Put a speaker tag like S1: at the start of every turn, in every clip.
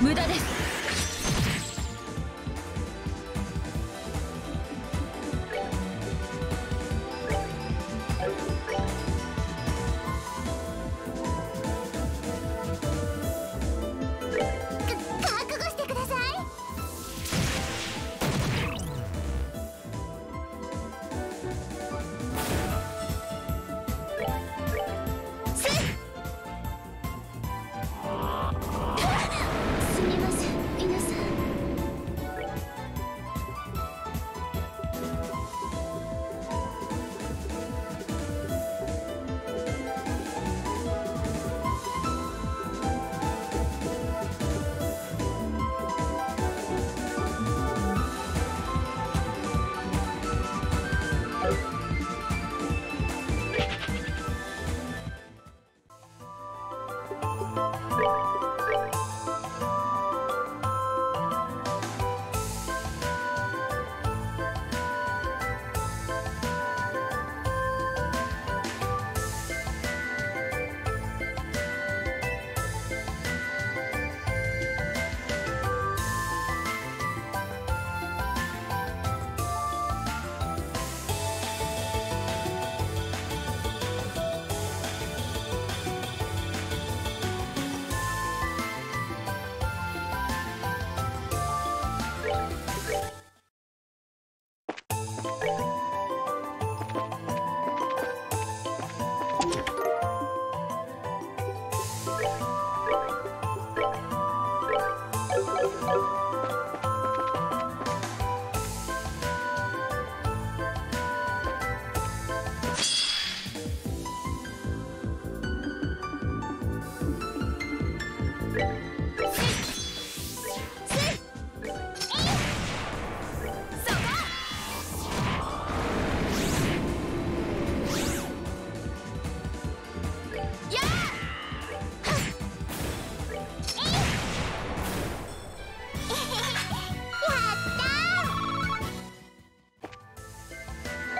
S1: 無駄です。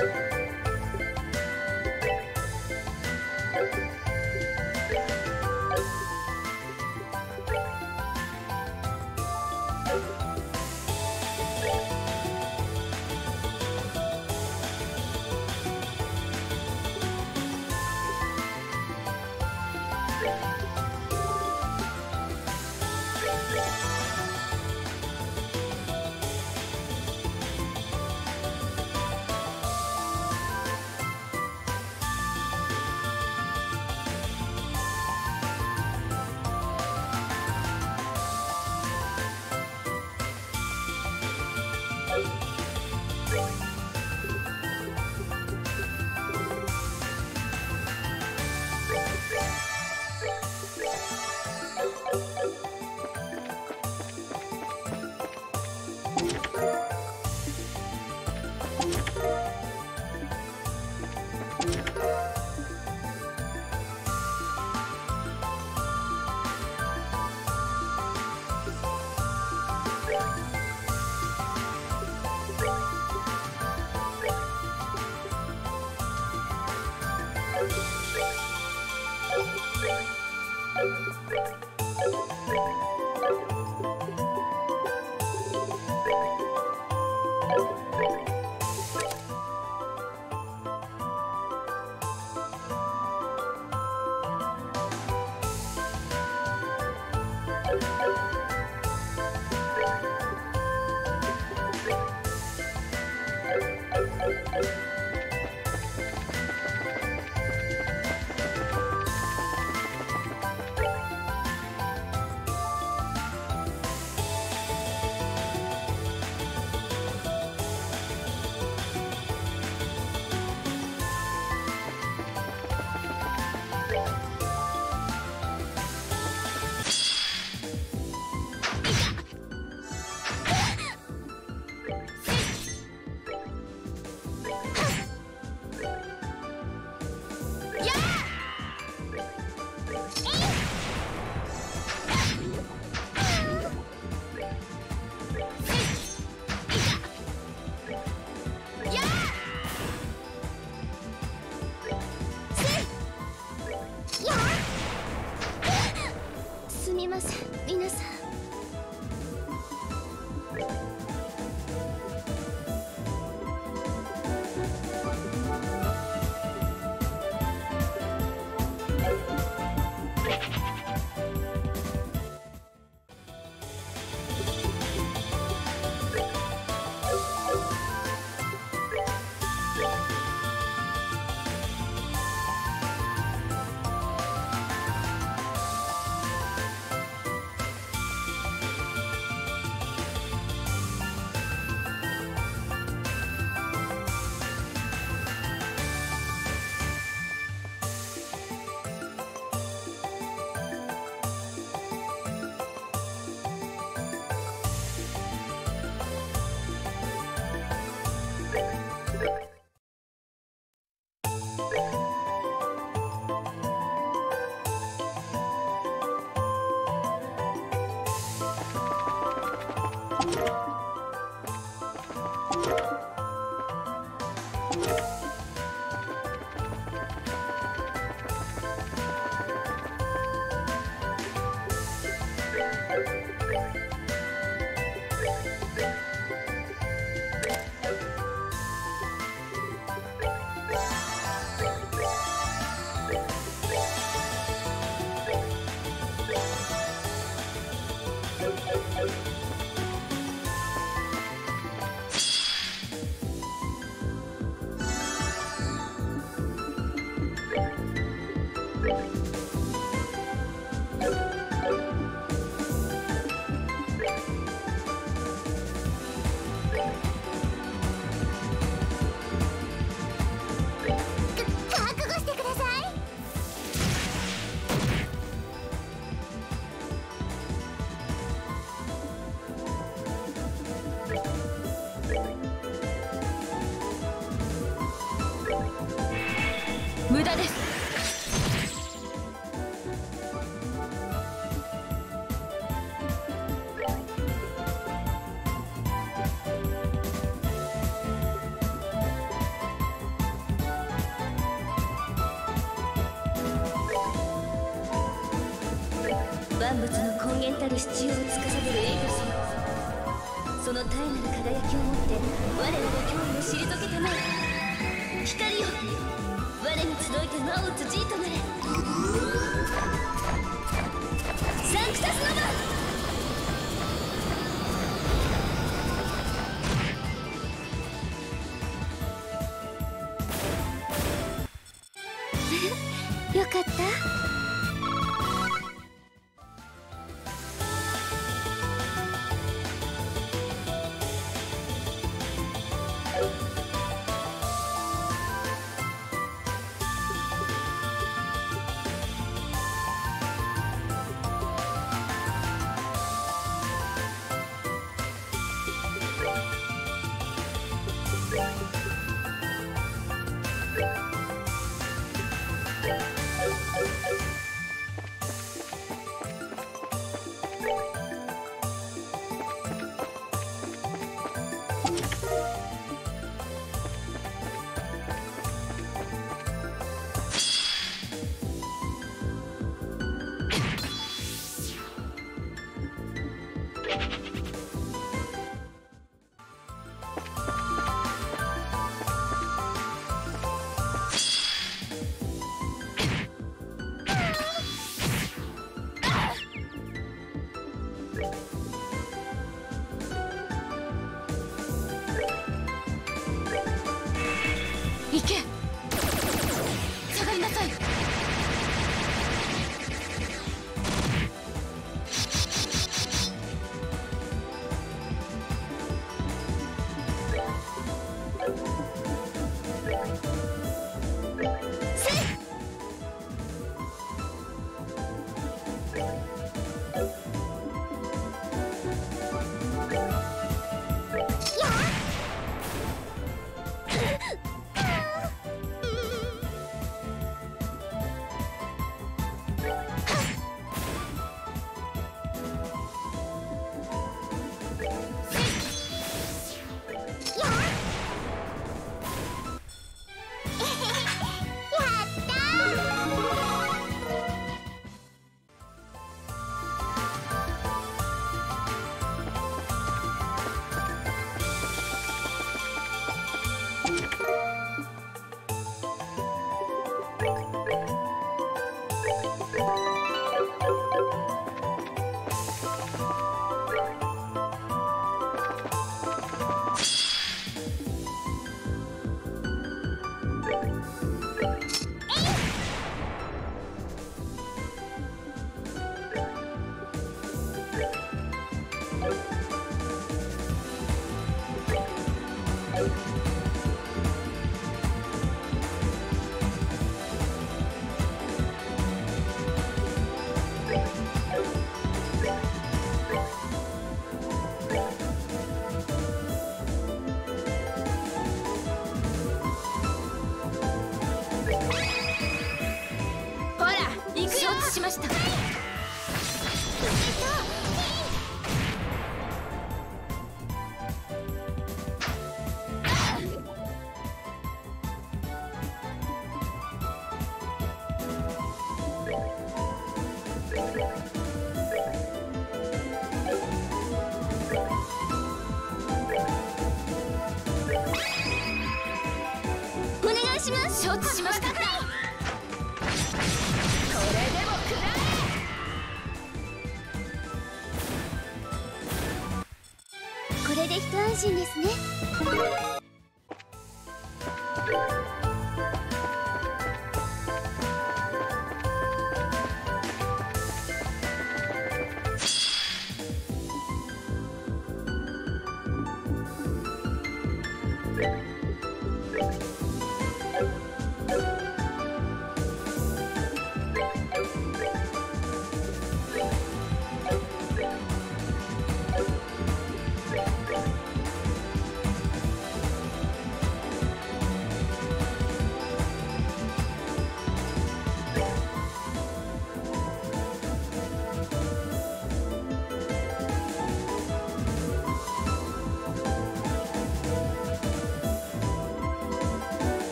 S1: you
S2: 万物の根源たる支柱を司るエイドスその絶えなる輝きをもって我らの脅威を退けたまえ光よ。我に集いて魔を辻となれ。サンクタスノバ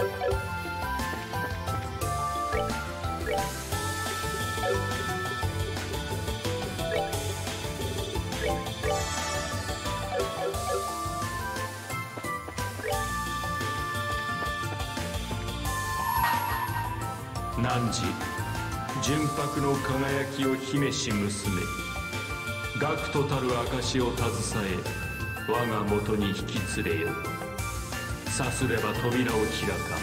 S3: 汝純白の輝きを姫し娘学徒たる証を携え我が元に引き連れよ。さすれば扉を開か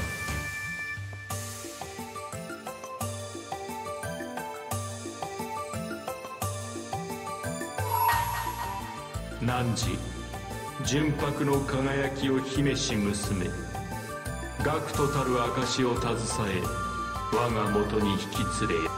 S3: ん。汝純白の輝きを姫し娘学徒たる証を携え我が元に引き連れ。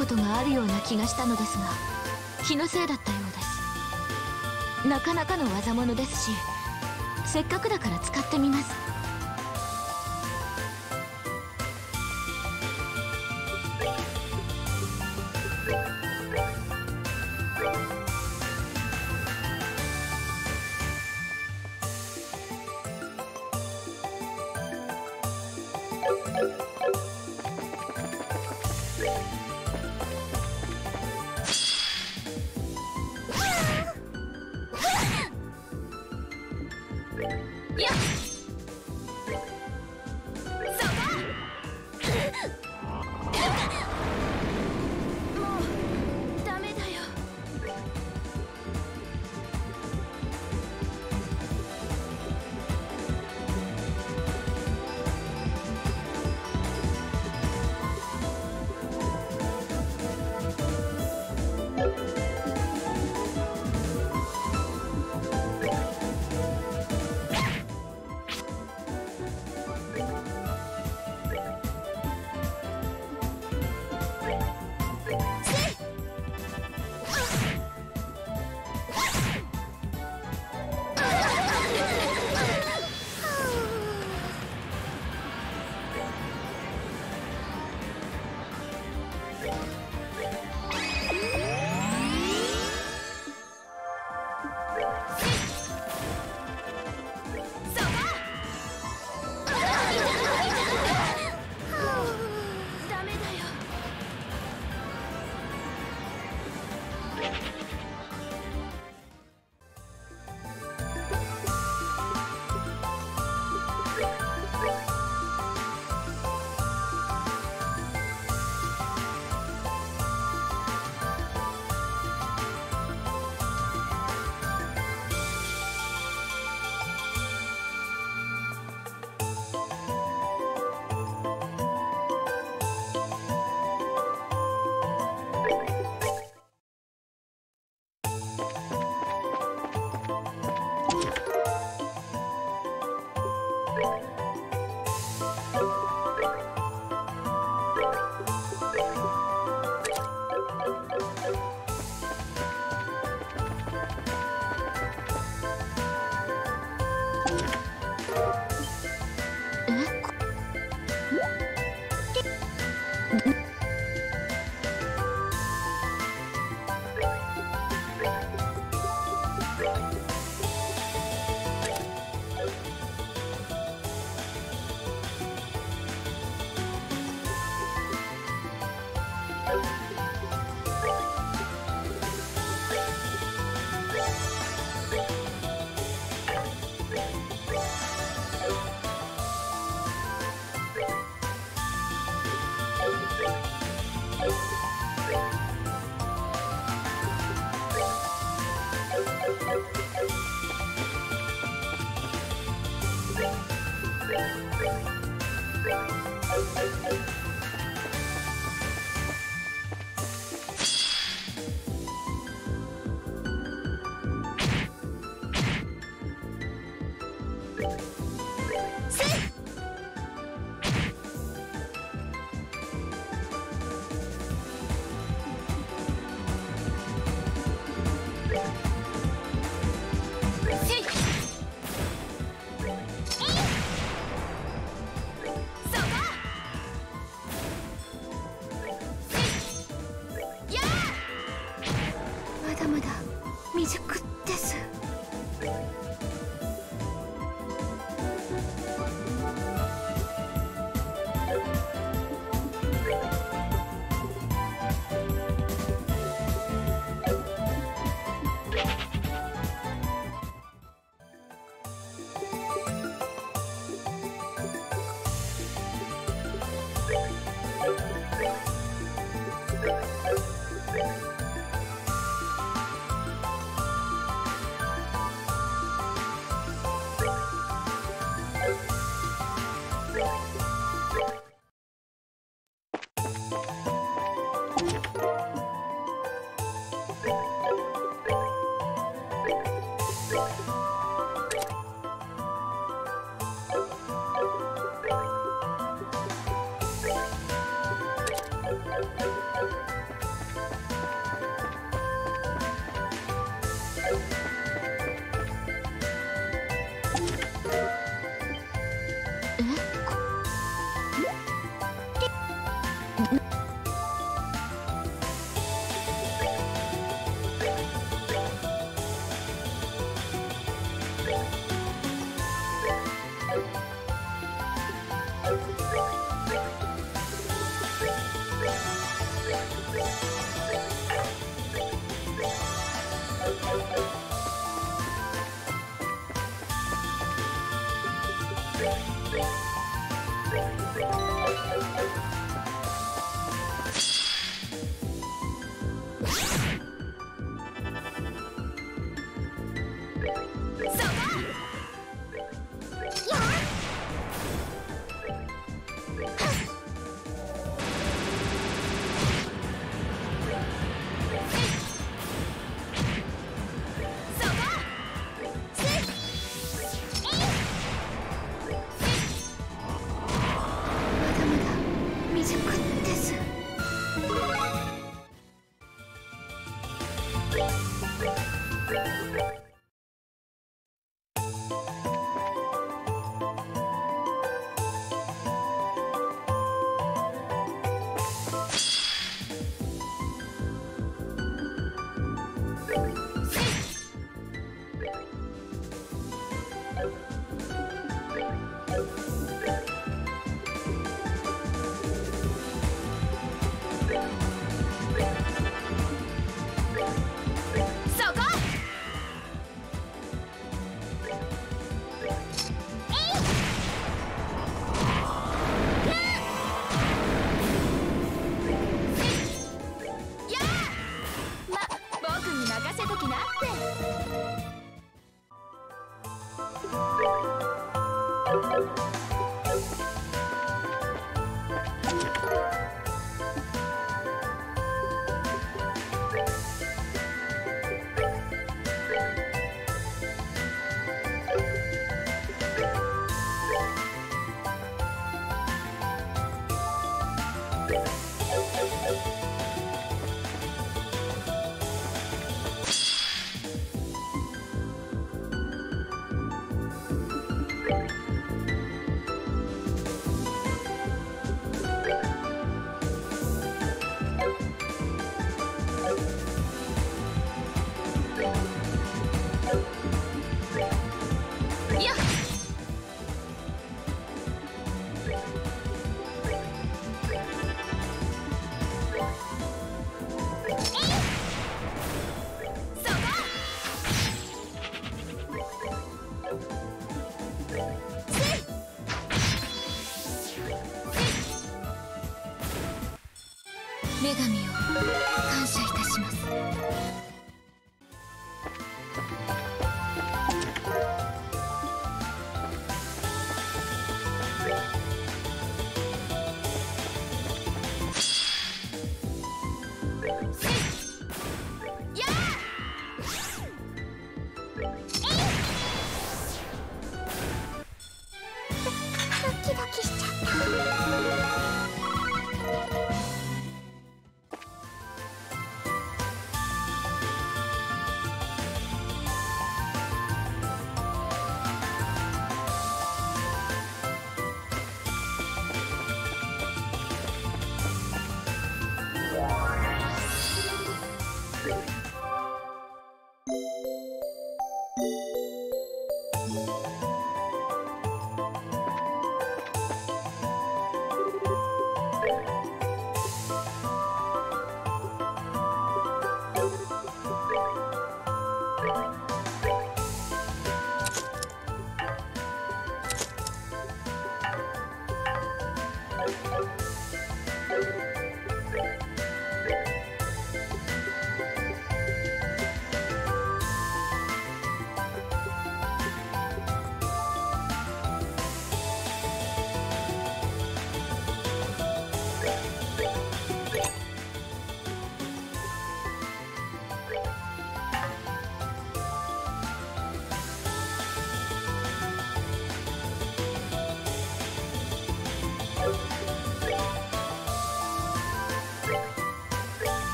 S4: ことがあるような気がしたのですが気のせいだったようです。なかなかの技物ですしせっかくだから使ってみます。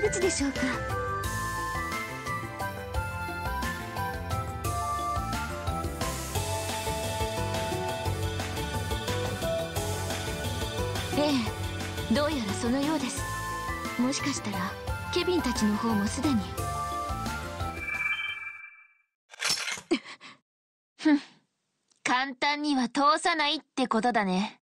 S4: 出口でしょうか？ええどうやらそのようです。もしかしたらケビンたちの方もすでに。ふん。簡単には通さないってことだね。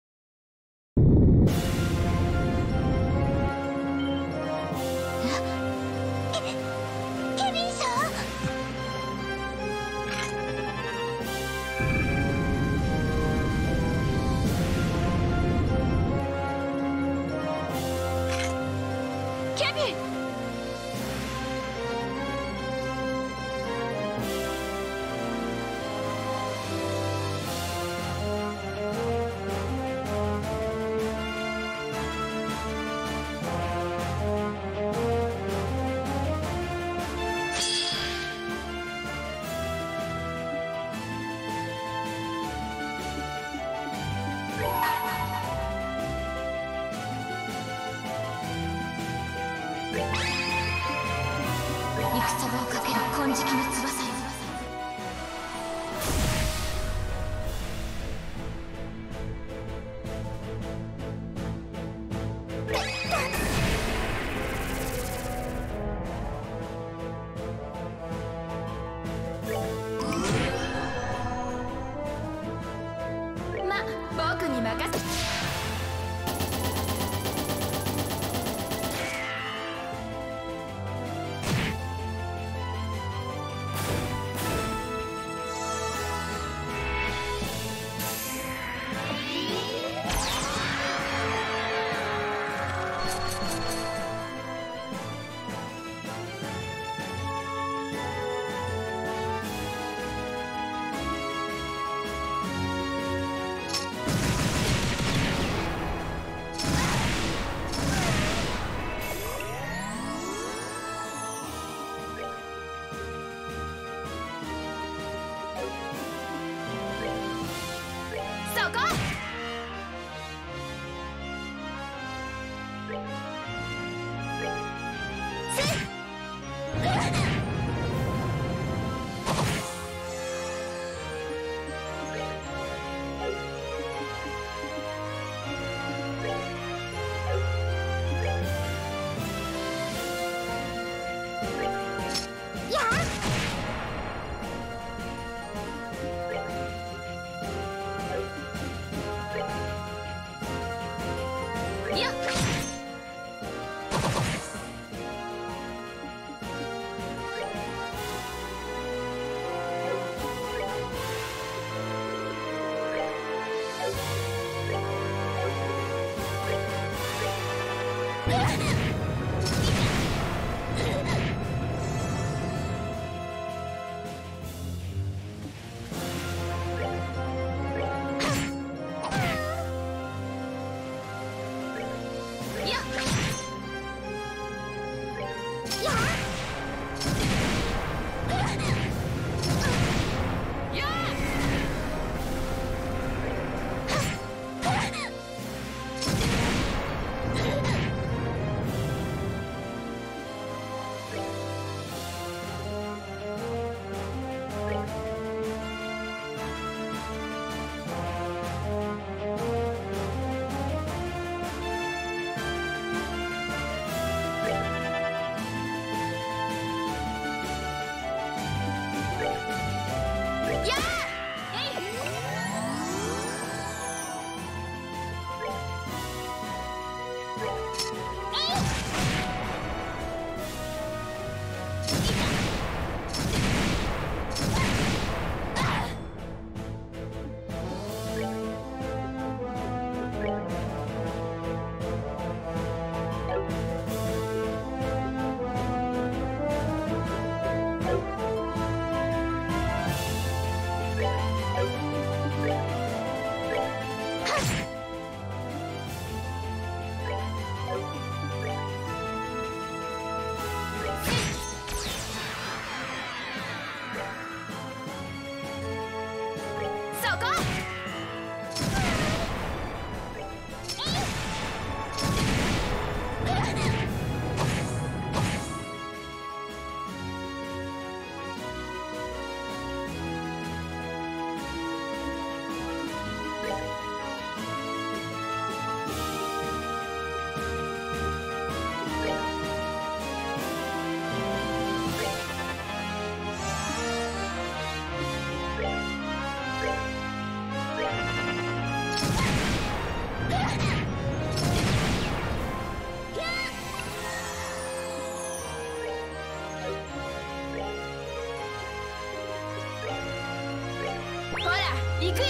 S4: 行くよ。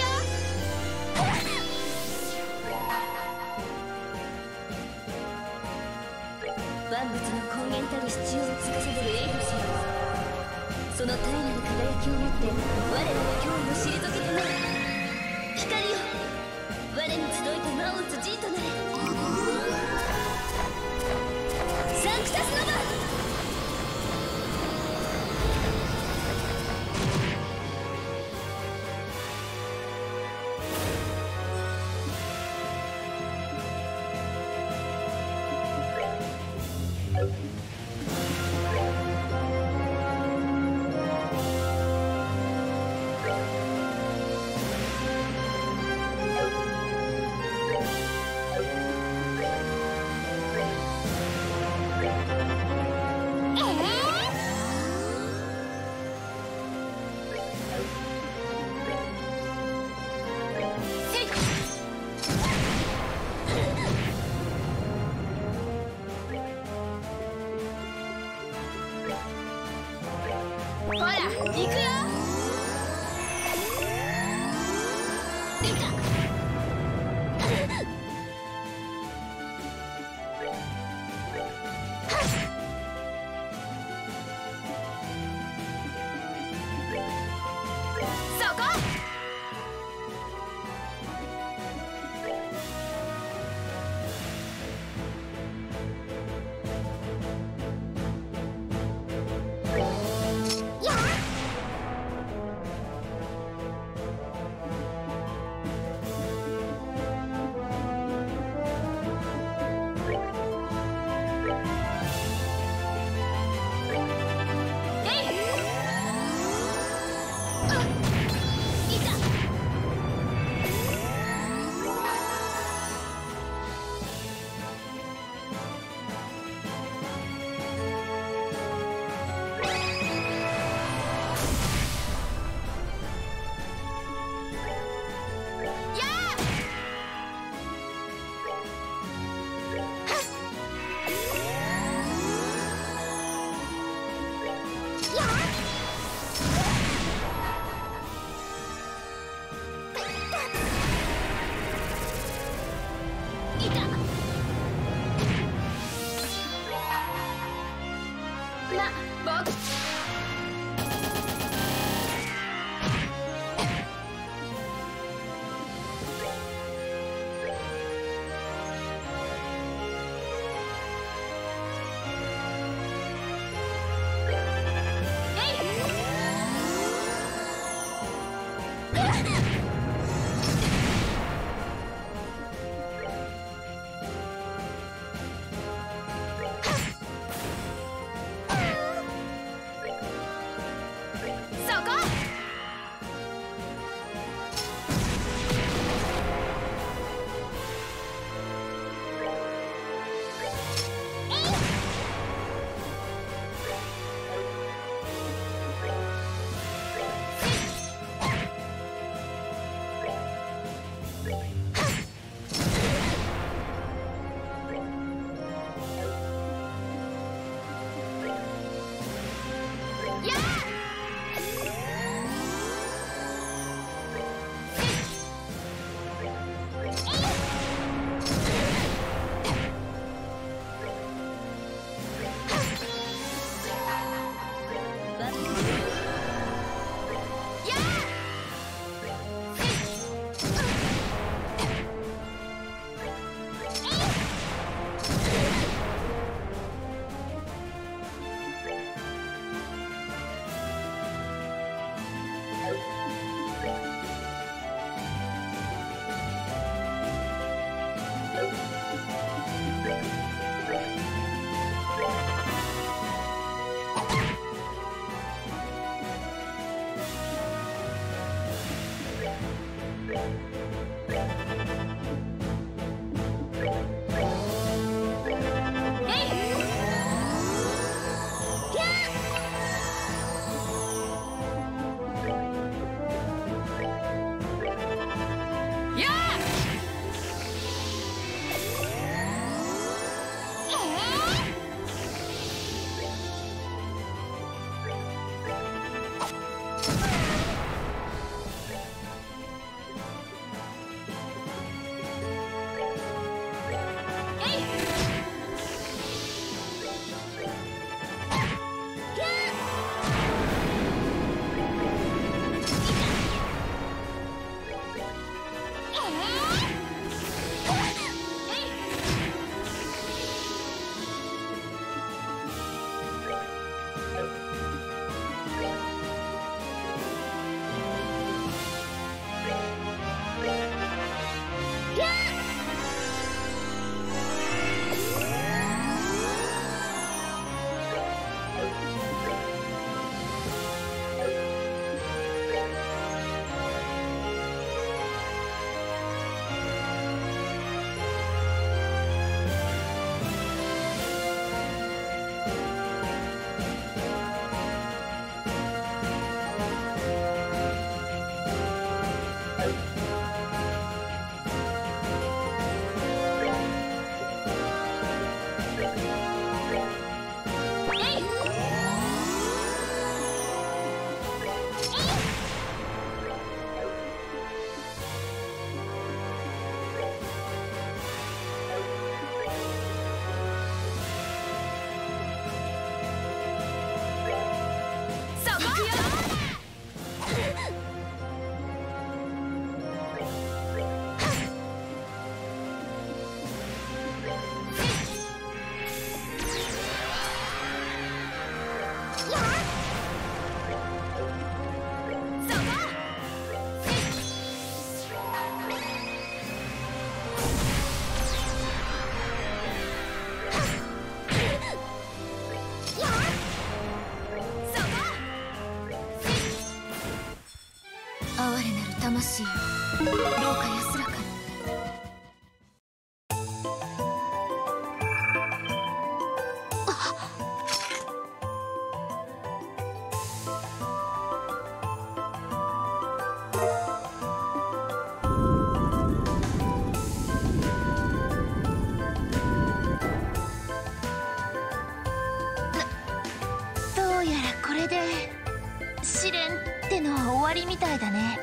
S2: 万物の根源たる支柱を司る英シ者その体内な輝きをもって我らの脅威を退けてなえ光よ。我に集いて魔を打ついとなれ。サンクタスノバ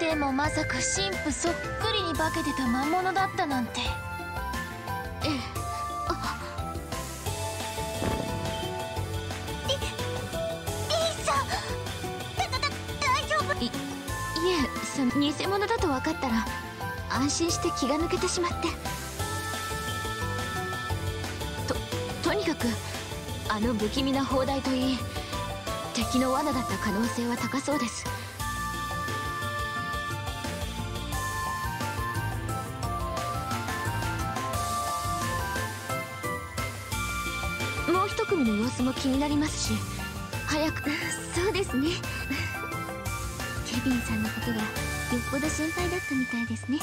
S4: でもまさか神父そっくりに化けてた魔物だったなんて。ええいいいさだだだ大丈夫？いいえその偽物だと分かったら安心して気が抜けてしまって。ととにかくあの不気味な砲台といい敵の罠だった可能性は高そうです。ますし早く そうですね。ケビンさんのことがよっぽど心配だったみたいですね。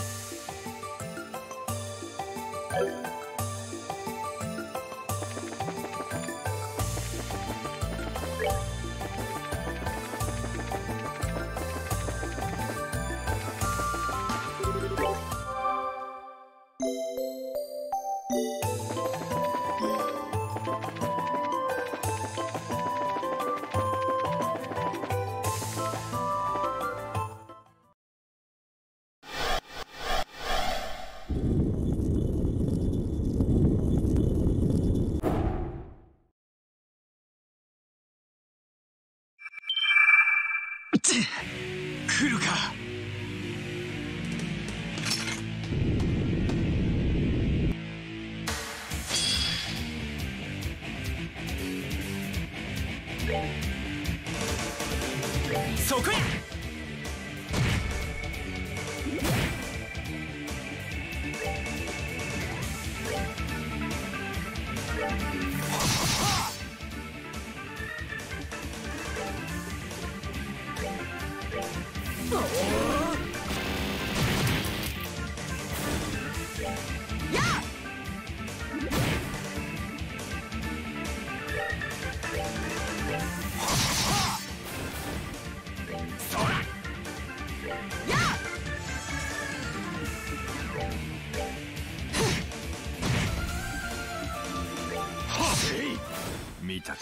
S5: 見たか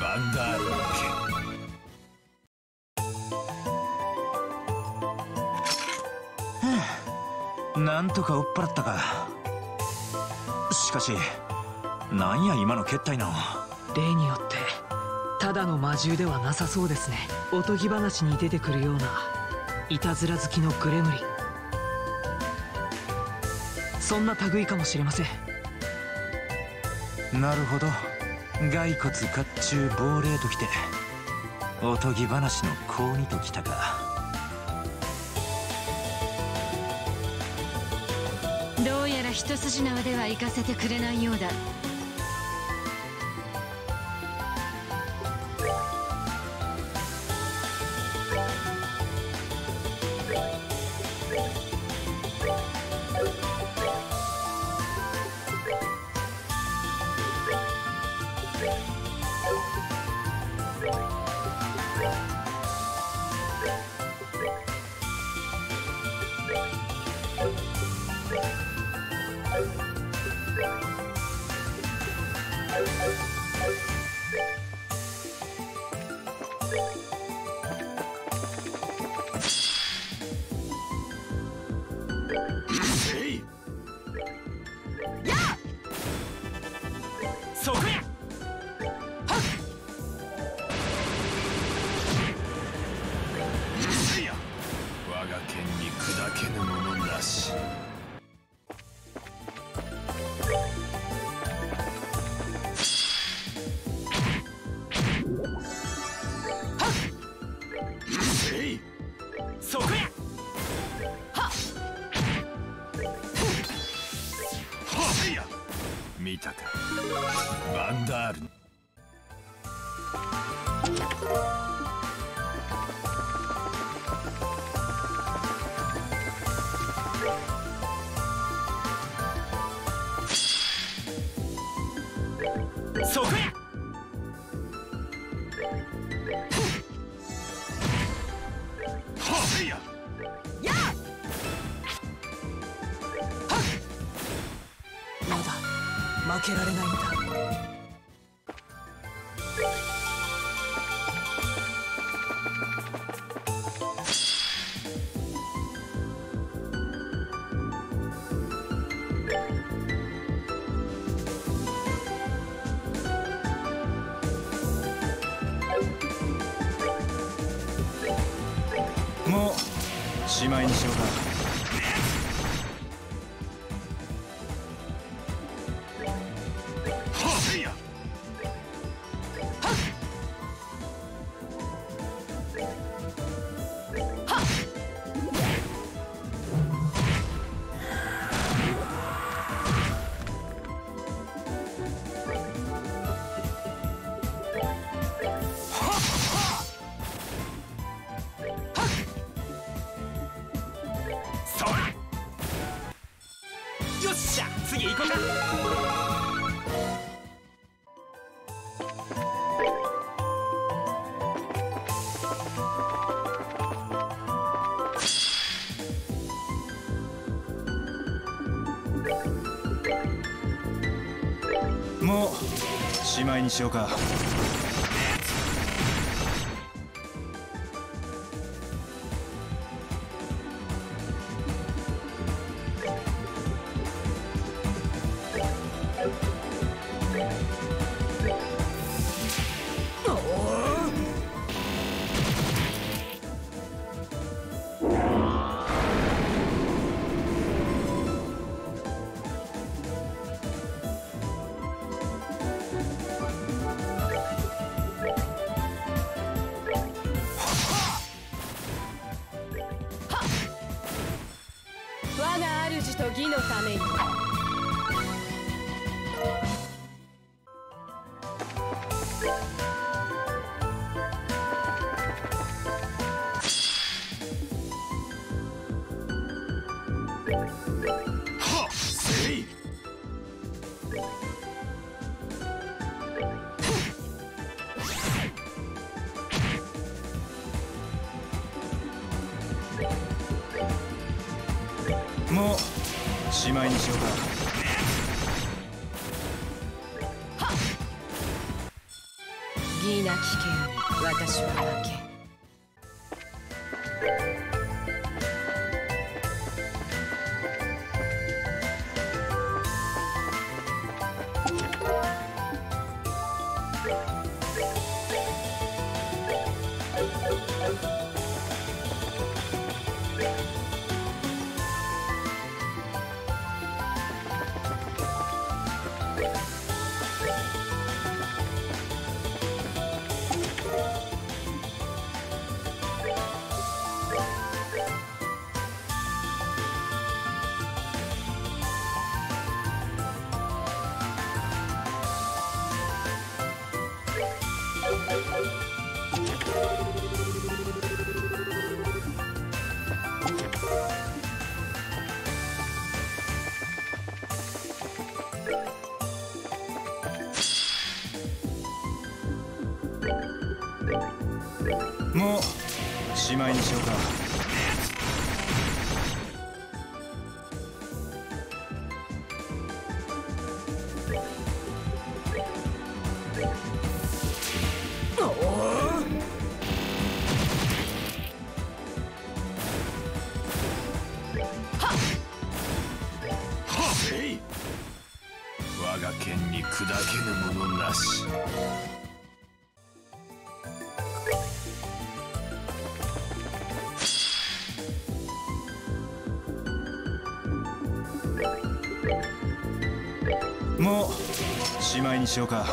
S5: バンダールの剣なんとか追っ払ったか。しかしなんや今の決体の。
S6: 例によってただの魔獣ではなさそうですね。おとぎ話に出てくるような。いたずら好きのグレムリン。そんな類かもしれません。
S5: なるほど。骸骨甲冑亡霊ときておとぎ話の高2ときたか。
S7: どうやら一筋縄では行かせてくれないようだまだ。負けられないんだ。
S8: にしようか。もうしまいにしようか。
S9: ギーナ危険。私は負け。
S8: にしようか。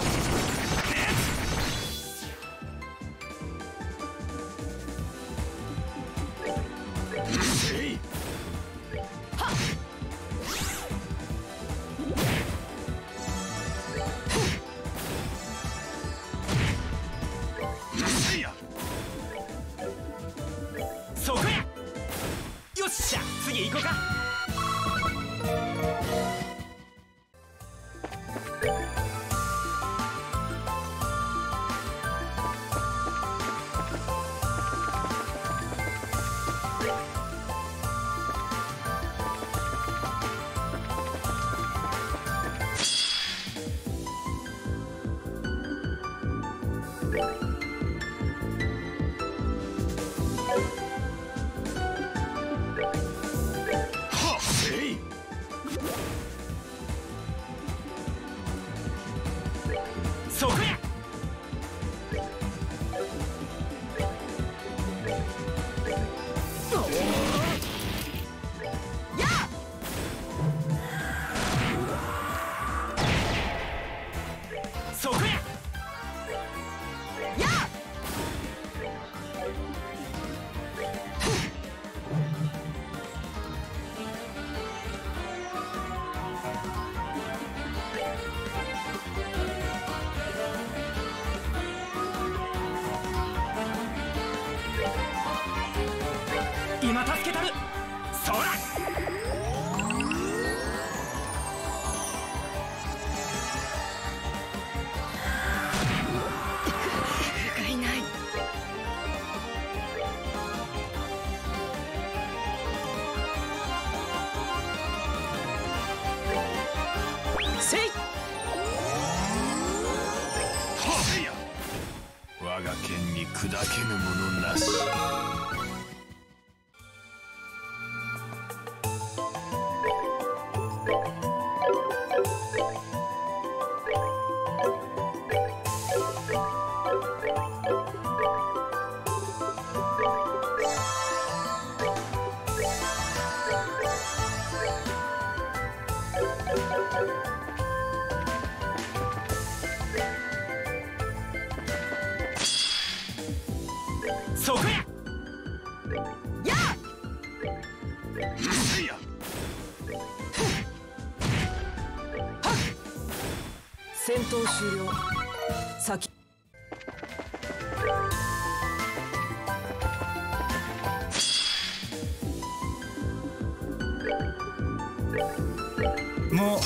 S8: も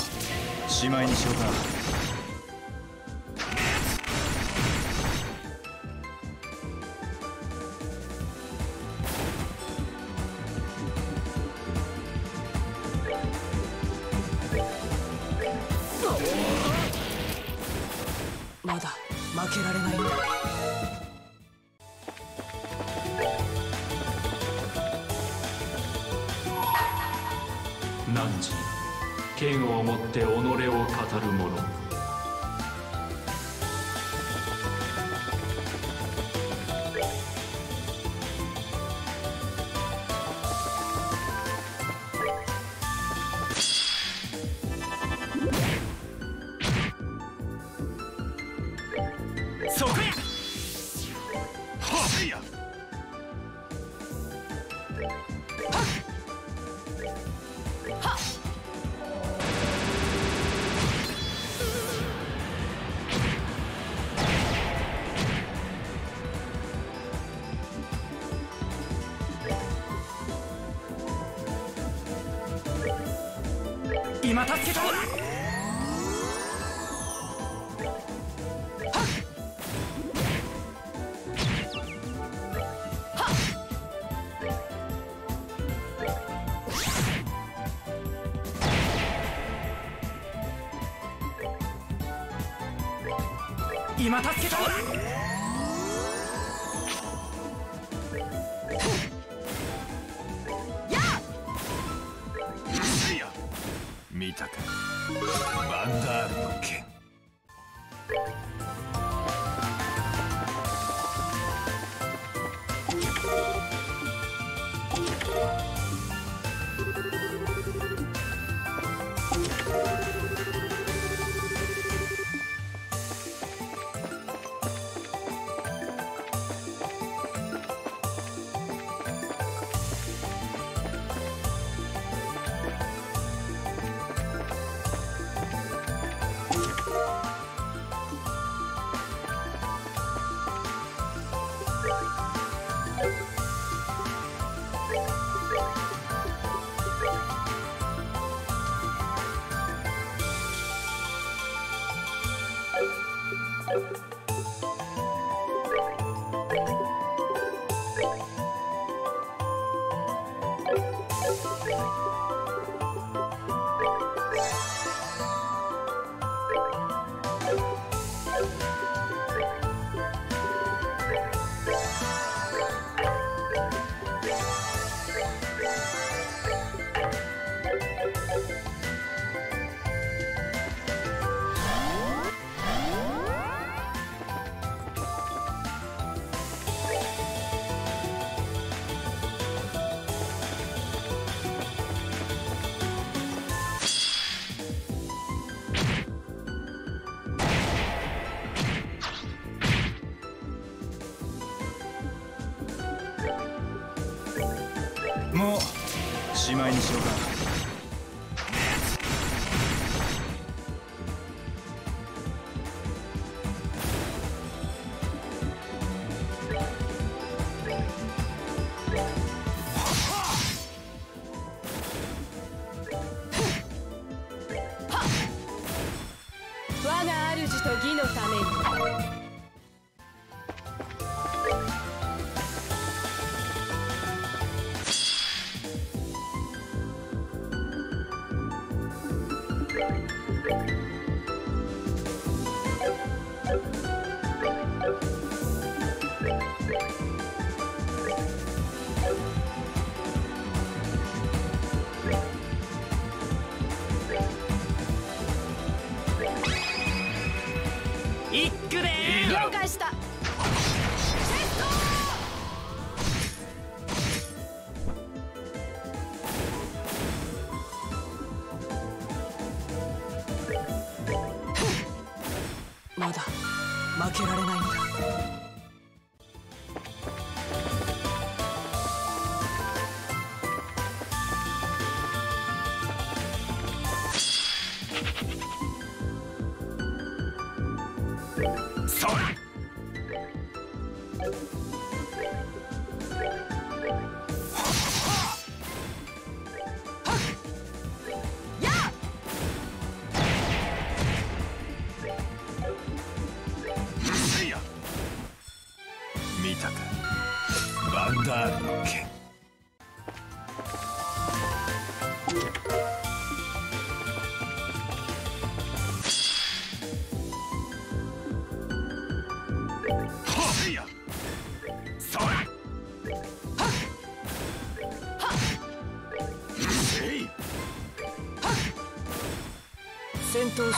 S8: うしまいにしようか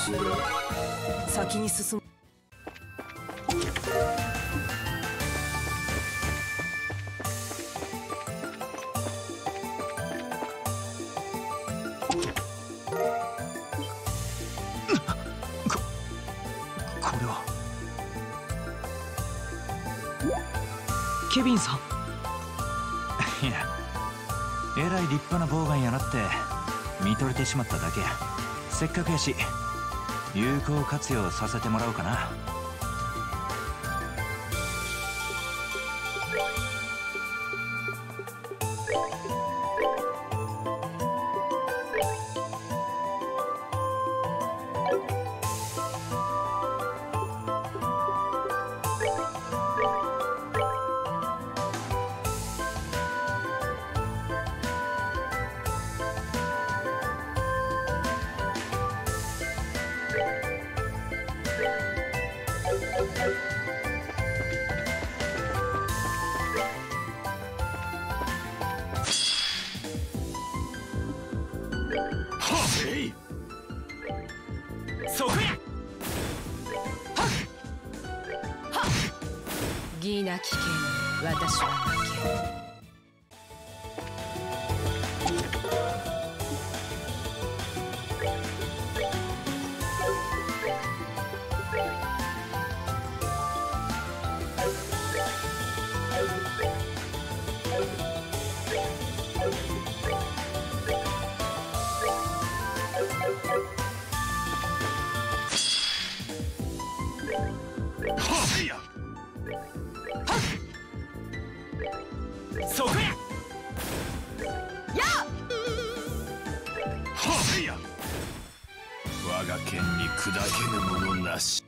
S7: 終了先
S10: に
S6: 進む。
S5: これは
S6: ケビンさん。
S5: いやえらい立派なボウガンやなって見とれてしまっただけや。せっかくやし有効活用させてもらおうかな。
S9: そこや。やせや。我が剣に砕けぬものなし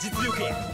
S11: 実力や